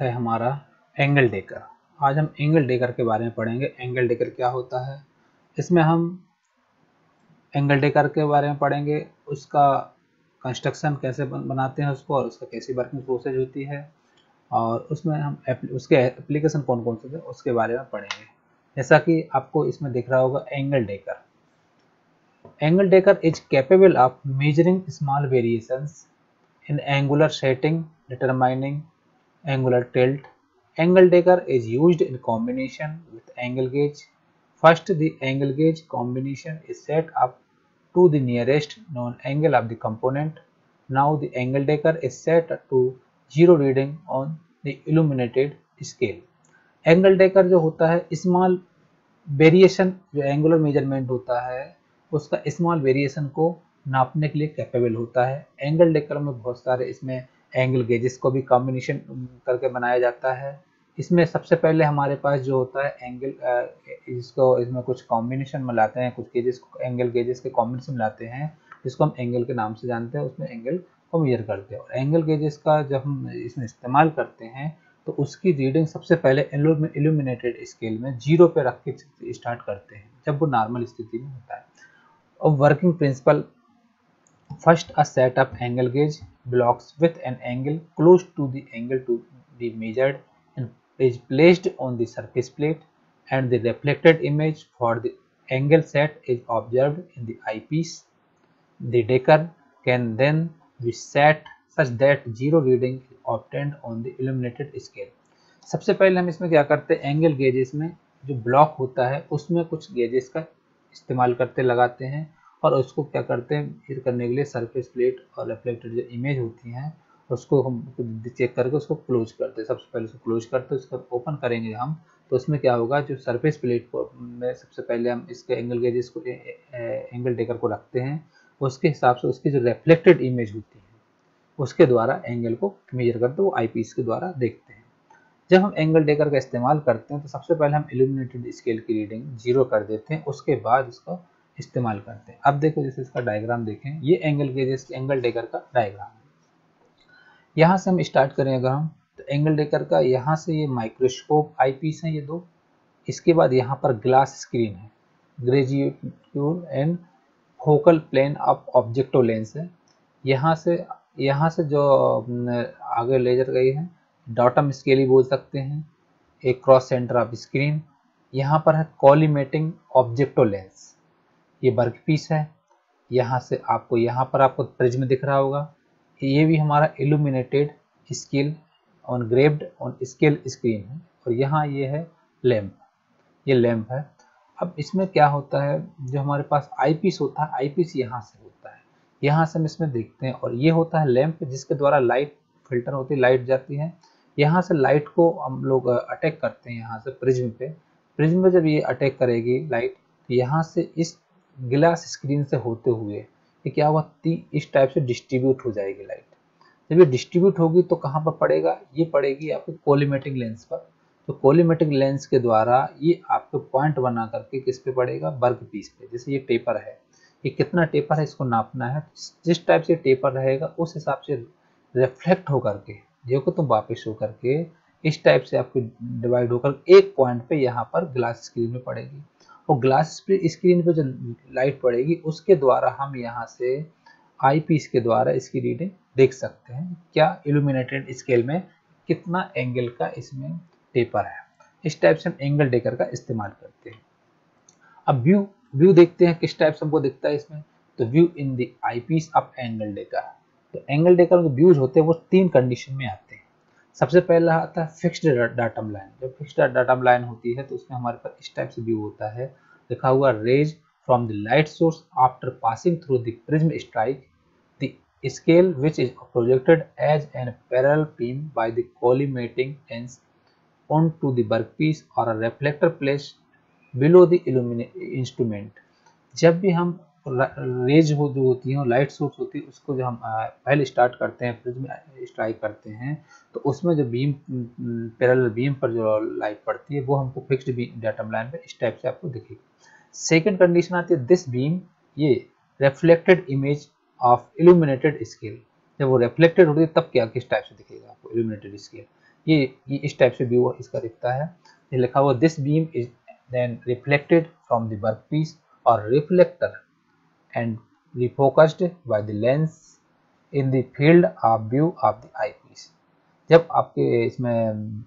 है हमारा angle decker आज हम एंगल डेकर के बारे में पढ़ेंगे। एंगल डेकर क्या होता है? इसमें हम एंगल डेकर के बारे में पढ़ेंगे। उसका कंस्ट्रक्शन कैसे बनाते हैं उसको और उसका कैसी वर्किंग प्रोसेस होती है। और उसमें हम उसके एप्लीकेशन कौन कौन से थे, उसके बारे में पढ़ेंगे। जैसा कि आपको इसमें दिख रहा होगा angle dekkor angle dekkor is capable of measuring small variations in angular setting determining angular tilt. Angle decker is used in combination with angle gauge. First, the angle gauge combination is set up to the nearest known angle of the component. Now the angle decker is set to zero reading on the illuminated scale. Angle dekkor जो होता है small variation जो angular measurement होता है उसका small variation को नापने के लिए कैपेबल होता है एंगल डेकर में बहुत सारे इसमें एंगल गेजेस को भी कॉम्बिनेशन करके बनाया जाता है। इसमें सबसे पहले हमारे पास जो होता है एंगल इसको इसमें कुछ कॉम्बिनेशन मिलाते हैं, कुछ गेजेस एंगल गेजेस के कॉम्बिनेशन मिलाते हैं, जिसको हम एंगल के नाम से जानते हैं, उसमें एंगल को मेजर करते हैं। और एंगल गेजेस का जब हम इसमें इस्तेमाल करते हैं तो उसकी रीडिंग सबसे पहले इल्यूमिनेटेड स्केल में ज़ीरो पे रख के स्टार्ट करते हैं, जब वो नॉर्मल स्थिति में होता है। और working principle first a set of angle gauge blocks with an angle close to the angle to be measured and is placed on the surface plate and the reflected image for the angle set is observed in the eyepiece. The decker can then be set that zero reading is obtained on the illuminated scale. सबसे पहले हम इसमें क्या करते हैं angle gauges में जो block होता है उसमें कुछ गेजेस का इस्तेमाल करते लगाते हैं और उसको क्या करते हैं, फिर करने के लिए सरफेस प्लेट और रिफ्लेक्टेड जो इमेज होती हैं, उसको हम चेक करके उसको क्लोज करते हैं। सबसे पहले उसको क्लोज करते हैं, उसको ओपन करेंगे हम तो उसमें क्या होगा, जो सरफेस प्लेट को में सबसे पहले हम इसके एंगल को एंगल टेकर को रखते हैं, उसके हिसाब से उसकी जो रिफ्लेक्टेड इमेज होती है, उसके द्वारा एंगल को मेजर करते हैं, वो आई के द्वारा देखते हैं। जब हम एंगल टेकर का इस्तेमाल करते हैं तो सबसे पहले हम इल्यूमिनेटेड स्केल की रीडिंग ज़ीरो कर देते हैं, उसके बाद उसका इस्तेमाल करते हैं। अब देखो जैसे इसका डायग्राम देखें। ये एंगल गेजेस एंगल डेकर का डायग्राम यहाँ से हम स्टार्ट करें अगर हम तो एंगल डेकर का यहाँ से ये माइक्रोस्कोप आईपीस है ये दो। इसके बाद यहाँ पर ग्लास स्क्रीन है। Graduate and focal plane of objective lens है। यहाँ से यहाँ से जो आगे लेजर गई है डॉटम स्केल ही बोल सकते हैं। एक क्रॉस सेंटर ऑफ़ स्क्रीन यहाँ पर है कॉलीमेटिंग ऑब्जेक्टो लेंस ये वर्क पीस है। यहाँ से आपको, यहाँ पर आपको प्रिज्म दिख रहा होगा। ये भी हमारा illuminated scale on graved on scale screen है। और यहाँ ये है लैम्प ये लैम्प है। अब इसमें क्या होता है? जो हमारे पास आई पीस होता है आई पीस यहाँ से होता है। यहाँ से हम इसमें देखते हैं। और ये होता है लैम्प जिसके द्वारा लाइट फ़िल्टर होती है लाइट जाती है। यहाँ से लाइट को हम लोग अटैक करते हैं यहाँ से प्रिज्म पे। प्रिज्म में जब ये अटैक करेगी लाइट तो यहाँ से इस ग्लास स्क्रीन से होते हुए ये क्या हुआ इस टाइप से डिस्ट्रीब्यूट हो जाएगी लाइट जब ये डिस्ट्रीब्यूट होगी तो कहाँ पर पड़ेगा? ये पड़ेगी आपके कोलिमेटिक लेंस पर। तो कोलिमेटिक लेंस के द्वारा ये आपको पॉइंट बना करके किस पे पड़ेगा? वर्ग पीस पे। जैसे ये टेपर है। ये कितना टेपर है इसको नापना है? जिस टाइप से टेपर रहेगा, उस हिसाब से रिफ्लेक्ट होकर के, देखो तुम वापिस होकर के, इस टाइप से आपको डिवाइड होकर एक पॉइंट पे यहाँ पर ग्लास स्क्रीन में पड़ेगी। और ग्लास स्क्रीन पे जो लाइट पड़ेगी, उसके द्वारा हम यहाँ से आई पीस के द्वारा इसकी रीडिंग देख सकते हैं। क्या इल्यूमिनेटेड स्केल में कितना एंगल का इसमें टेपर है? इस टाइप से हम एंगल डेकर का इस्तेमाल करते हैं। अब व्यू व्यू देखते हैं किस टाइप से हमको दिखता है इसमें। तो view in the eye piece of angle dekkor तो एंगल डेकर जो व्यूज़ होते हैं, वो तीन कंडीशन में आते हैं। सबसे पहला आता है फिक्स्ड डाटम लाइन जब फिक्स्ड डाटम लाइन होती है तो उसमें हमारे पास इस टाइप से व्यू होता है। लिखा हुआ rays from the light source after passing through the prism strike the scale which is projected as an parallel beam by the collimating lens on to the workpiece और a reflector place below the instrument जब भी हम raise हो जो होती है, light source होती है, उसको जो हम पहले स्टार्ट करते हैं, फ्रिज में स्ट्राइक करते हैं तो उसमें जो बीम पैरेलल बीम पर जो लाइट पड़ती है, वो हमको फिक्स्ड डाटम लाइन पे इस टाइप से आपको दिखेगी। सेकेंड कंडीशन आती है, दिस बीम, ये reflected image of illuminated scale जब वो रिफ्लेक्टेड होती है, तब क्या, किस टाइप से दिखेगा आपको इल्यूमिनेटेड स्केल ये ये इस टाइप से व्यू इसका दिखता है। ये लिखा हुआ this beam is then reflected from the work piece और reflector refocused by the lens in the field of view of the eye piece जब आपके इसमें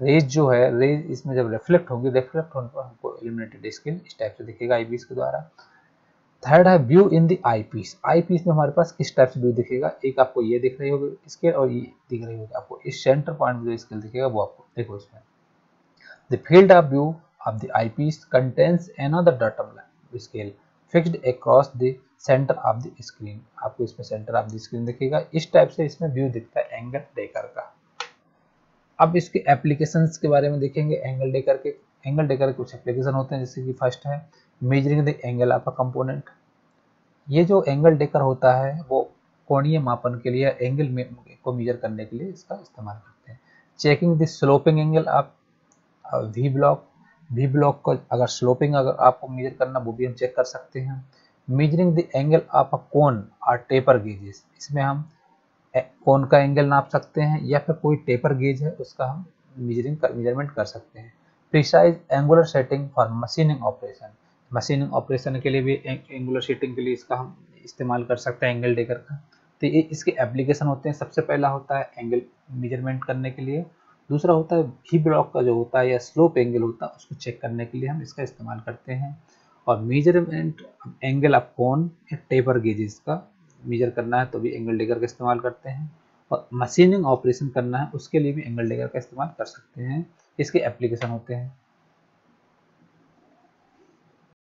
रेज जो है रेज इसमें जब रिफ्लेक्ट होंगी रिफ्लेक्ट होने पर हमको इल्यूमिनेटेड स्किन इस टाइप से दिखेगा आई पीस के द्वारा। थर्ड है view in the eyepiece eyepiece में हमारे पास किस टाइप से व्यू दिखेगा। एक आपको ये दिख रही होगी स्केल और ये दिख रही होगी आपको। इस सेंटर पॉइंट में जो स्केल दिखेगा वो आपको, देखो इसमें। The field of view of the eyepiece contains another datum scale fixed across the centre of the screen आपको इसमें सेंटर ऑफ़ द स्क्रीन दिखेगा। इस टाइप से इसमें व्यू दिखता है एंगल डेकर का। अब इसके एप्लीकेशंस के बारे में देखेंगे। एंगल डेकर के एंगल डेकर के कुछ एप्लीकेशन होते हैं, जैसे कि फ़र्स्ट है measuring the angle of a component ये जो एंगल डेकर होता है, वो कोणीय मापन के लिए एंगल को मेजर करने के लिए इसका इस्तेमाल करते हैं। Checking the sloping angle of V block V block को अगर स्लोपिंग अगर आपको मेजर करना, वो भी हम चेक कर सकते हैं। Measuring the angle of a cone और टेपर गेजेस इसमें हम कोन का एंगल नाप सकते हैं या फिर कोई टेपर गेज है, उसका हम मेजरिंग कर मेज़रमेंट कर सकते हैं। Precise angular setting for machining operation machining operation के लिए भी एंगुलर सेटिंग के लिए इसका हम इस्तेमाल कर सकते हैं एंगल डेकर का। तो ये इसके एप्लीकेशन होते हैं। सबसे पहला होता है एंगल मेज़रमेंट करने के लिए। दूसरा होता है भी ब्लॉक का जो होता है या स्लोप एंगल होता है, उसको चेक करने के लिए हम इसका इस्तेमाल करते हैं। और मेज़रमेंट एंगल ऑफ़ कौन या टेपर गेजेस का मेजर करना है तो भी एंगल डेगर का इस्तेमाल करते हैं। और मशीनिंग ऑपरेशन करना है, उसके लिए भी एंगल डेगर का इस्तेमाल कर सकते हैं। इसके एप्लीकेशन होते हैं।